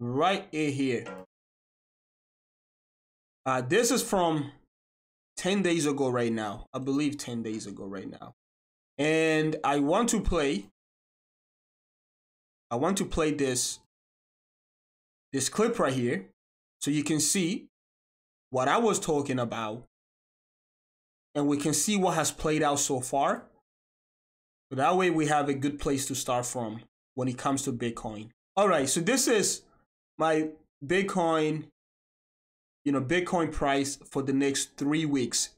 right in here. Uh, this is from 10 days ago right now. I believe 10 days ago right now. And I want to play I want to play this this clip right here so you can see what I was talking about and we can see what has played out so far. So that way we have a good place to start from when it comes to Bitcoin. All right, so this is my Bitcoin, you know, Bitcoin price for the next three weeks.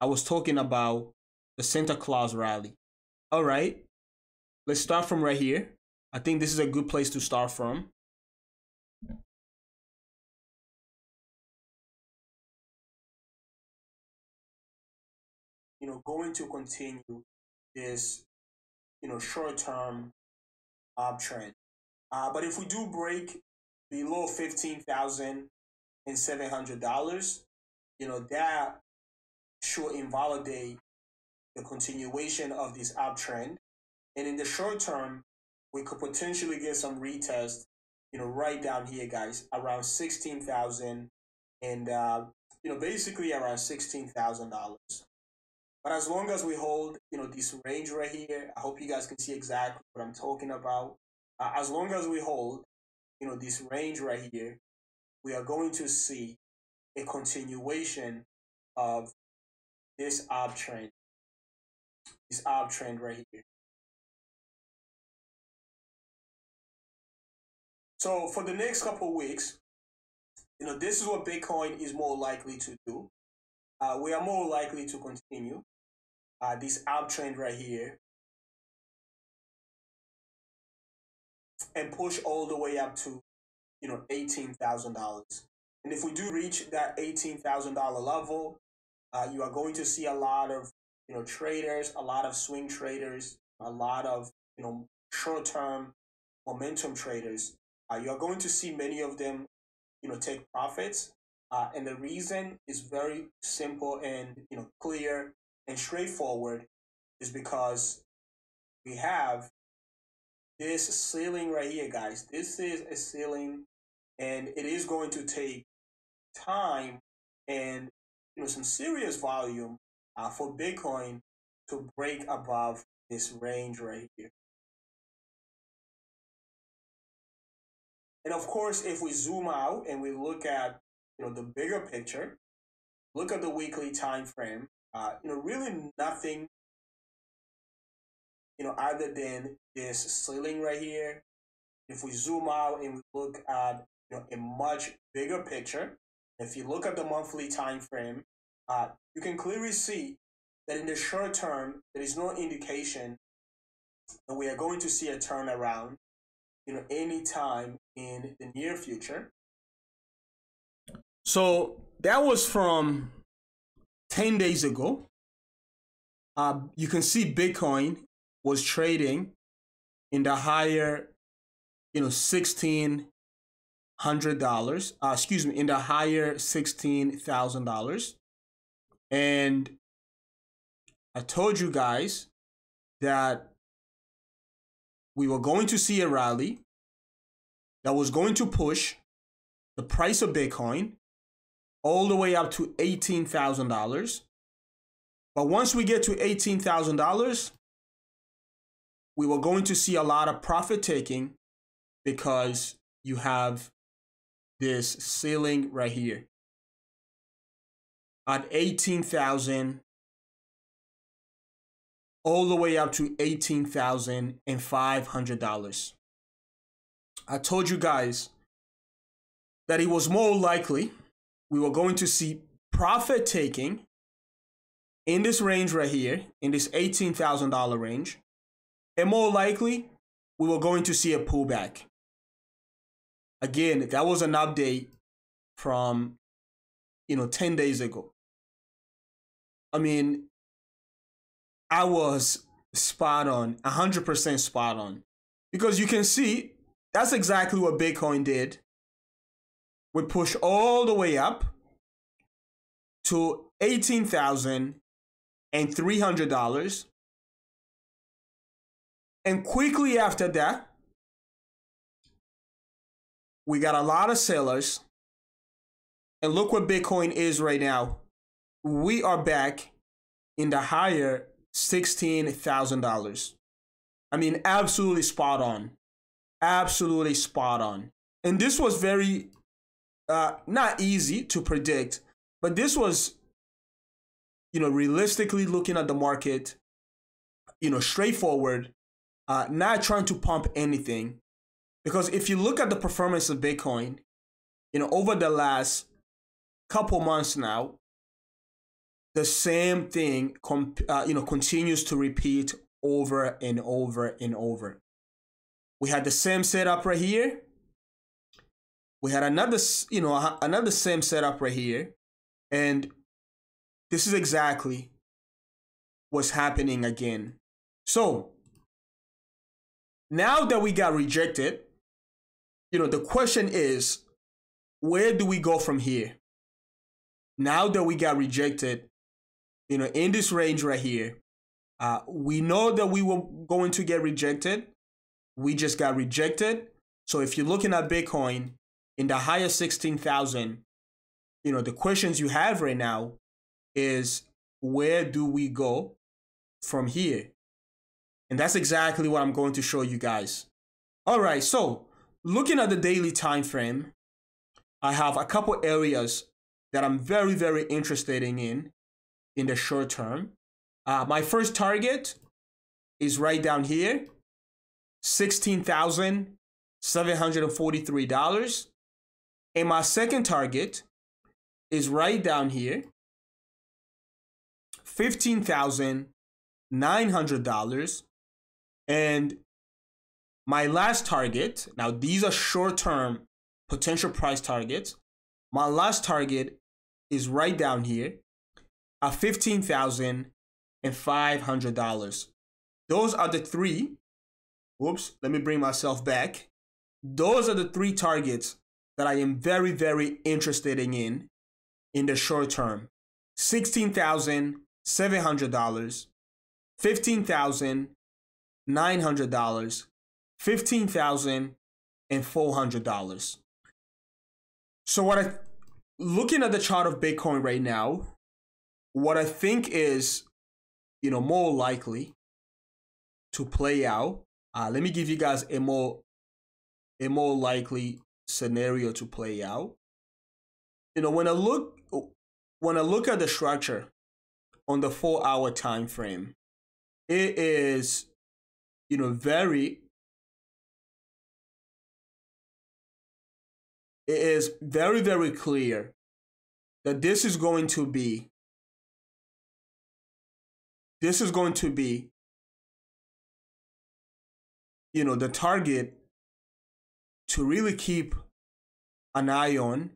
I was talking about the Santa Claus rally. All right, let's start from right here. I think this is a good place to start from. You know, going to continue this, you know, short-term uptrend. Uh, but if we do break below fifteen thousand and seven hundred dollars, you know that should invalidate the continuation of this uptrend. And in the short term, we could potentially get some retest, you know, right down here, guys, around sixteen thousand, and uh, you know, basically around sixteen thousand dollars. But as long as we hold, you know, this range right here, I hope you guys can see exactly what I'm talking about. Uh, as long as we hold, you know, this range right here, we are going to see a continuation of this uptrend, this uptrend right here. So for the next couple weeks, you know, this is what Bitcoin is more likely to do. Uh, we are more likely to continue uh, this uptrend right here and push all the way up to, you know, eighteen thousand dollars. And if we do reach that eighteen thousand dollar level, uh, you are going to see a lot of, you know, traders, a lot of swing traders, a lot of, you know, short term momentum traders uh, you are going to see many of them, you know, take profits. Uh, and the reason is very simple and you know clear and straightforward, is because we have this ceiling right here, guys. This is a ceiling, and it is going to take time and you know some serious volume uh, for Bitcoin to break above this range right here. And of course, if we zoom out and we look at you know the bigger picture, look at the weekly time frame. Uh, you know, really nothing. You know, other than this ceiling right here. If we zoom out and look at you know a much bigger picture, if you look at the monthly time frame, uh, you can clearly see that in the short term there is no indication that we are going to see a turnaround you know, anytime in the near future. So that was from 10 days ago. Uh, you can see Bitcoin was trading in the higher, you know, sixteen hundred dollars. Uh, excuse me, in the higher sixteen thousand dollars, and I told you guys that we were going to see a rally that was going to push the price of Bitcoin all the way up to $18,000. But once we get to $18,000, we were going to see a lot of profit taking because you have this ceiling right here at 18,000 all the way up to $18,500. I told you guys that it was more likely we were going to see profit taking in this range right here, in this $18,000 range, and more likely we were going to see a pullback. Again, that was an update from, you know, 10 days ago. I mean, I was spot on, 100% spot on. Because you can see that's exactly what Bitcoin did. We push all the way up to $18,300. And quickly after that, we got a lot of sellers. And look what Bitcoin is right now. We are back in the higher $16,000. I mean, absolutely spot on. Absolutely spot on. And this was very, uh, not easy to predict, but this was, you know, realistically looking at the market, you know, straightforward, uh, not trying to pump anything. Because if you look at the performance of Bitcoin, you know, over the last couple months now, the same thing, uh, you know, continues to repeat over and over and over. We had the same setup right here. We had another, you know, another same setup right here. And this is exactly what's happening again. So now that we got rejected, you know, the question is, where do we go from here? Now that we got rejected, you know, in this range right here, uh, we know that we were going to get rejected. We just got rejected. So if you're looking at Bitcoin in the higher 16,000, you know, the questions you have right now is where do we go from here? And that's exactly what I'm going to show you guys. All right, so looking at the daily time frame, I have a couple areas that I'm very, very interested in in the short term. Uh, my first target is right down here, $16,743. And my second target is right down here, $15,900. And my last target, now these are short term potential price targets. My last target is right down here at $15,500. Those are the three. Whoops, let me bring myself back. Those are the three targets that I am very, very interested in in the short term. $16,700, $15,900, $15,400. So what I looking at the chart of Bitcoin right now, what I think is, you know, more likely to play out. Uh, let me give you guys a more a more likely scenario to play out. You know, when I look when I look at the structure on the four hour time frame, it is, you know, very it is very, very clear that this is going to be this is going to be you know the target to really keep an eye on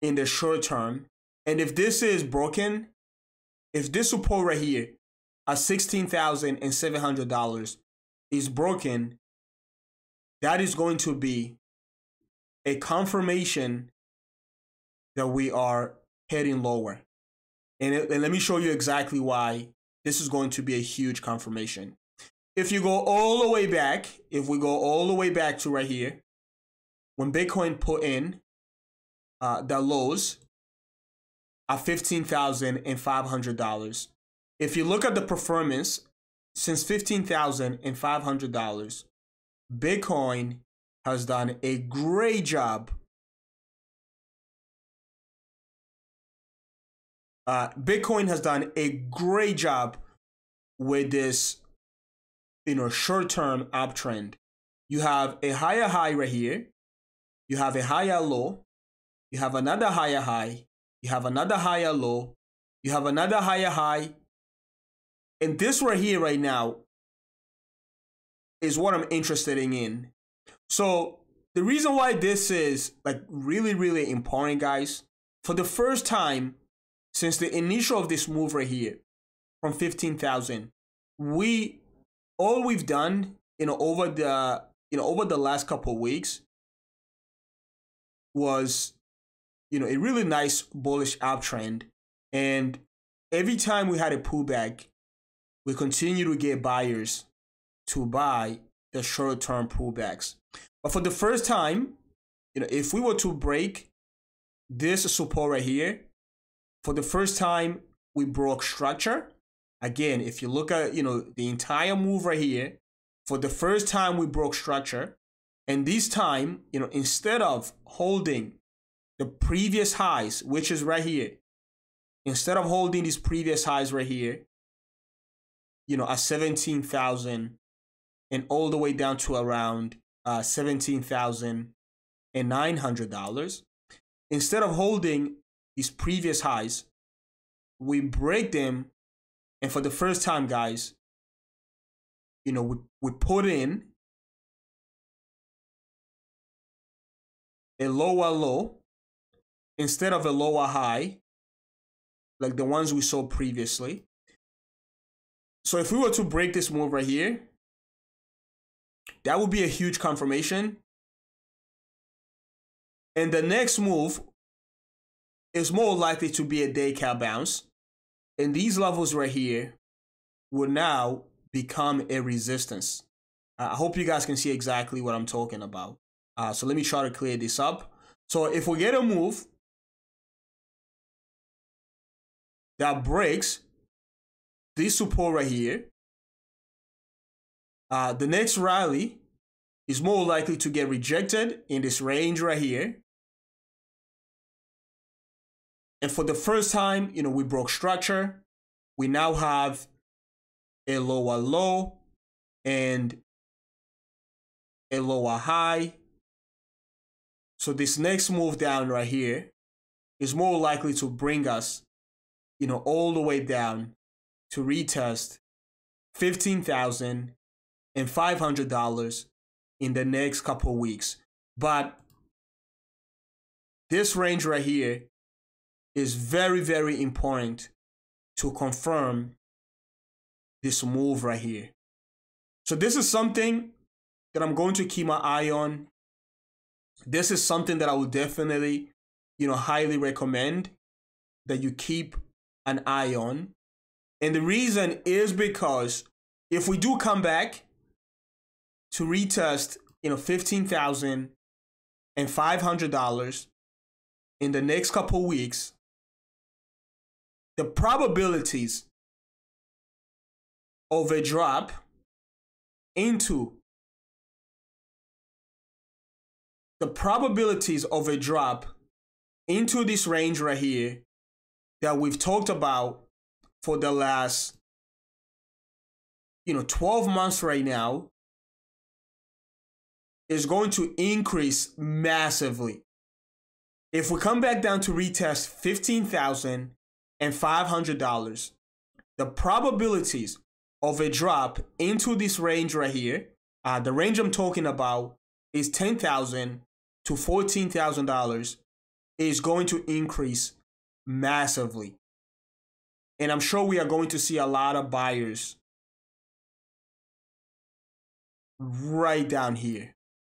in the short term. And if this is broken if this support right here at $16,700 is broken that is going to be a confirmation that we are heading lower. And, it, and let me show you exactly why this is going to be a huge confirmation. If you go all the way back, if we go all the way back to right here, when Bitcoin put in uh, the lows at $15,500, if you look at the performance since $15,500, Bitcoin has done a great job. Uh, Bitcoin has done a great job with this, you know, short-term uptrend. You have a higher high right here. You have a higher low. You have another higher high. You have another higher low. You have another higher high. And this right here right now is what I'm interested in. So the reason why this is like really, really important, guys, for the first time since the initial of this move right here from 15,000, we all we've done, you know, over the you know over the last couple of weeks was you know a really nice bullish uptrend and every time we had a pullback we continue to get buyers to buy the short term pullbacks But for the first time, you know, if we were to break this support right here, for the first time, we broke structure. Again, if you look at, you know, the entire move right here, for the first time we broke structure. And this time, you know, instead of holding the previous highs, which is right here, instead of holding these previous highs right here, you know, at 17,000 and all the way down to around uh, $17,900. Instead of holding these previous highs, we break them. And for the first time, guys, you know, we, we put in a lower low instead of a lower high, like the ones we saw previously. So if we were to break this move right here, that would be a huge confirmation. And the next move is more likely to be a dead cat bounce. And these levels right here will now become a resistance. I hope you guys can see exactly what I'm talking about. Uh, so let me try to clear this up. So if we get a move that breaks this support right here, uh, the next rally is more likely to get rejected in this range right here. And for the first time, you know, we broke structure. We now have a lower low and a lower high. So this next move down right here is more likely to bring us, you know, all the way down to retest $15,500 in the next couple weeks. But this range right here is very, very important to confirm this move right here. So this is something that I'm going to keep my eye on. This is something that I would definitely, you know, highly recommend that you keep an eye on. And the reason is because if we do come back to retest, you know, fifteen thousand and five hundred dollars in the next couple weeks, the probabilities of a drop into the probabilities of a drop into this range right here that we've talked about for the last you know 12 months right now is going to increase massively. If we come back down to retest $15,500 the probabilities of a drop into this range right here, uh, the range I'm talking about is ten thousand to fourteen thousand dollars, is going to increase massively, and I'm sure we are going to see a lot of buyers right down here.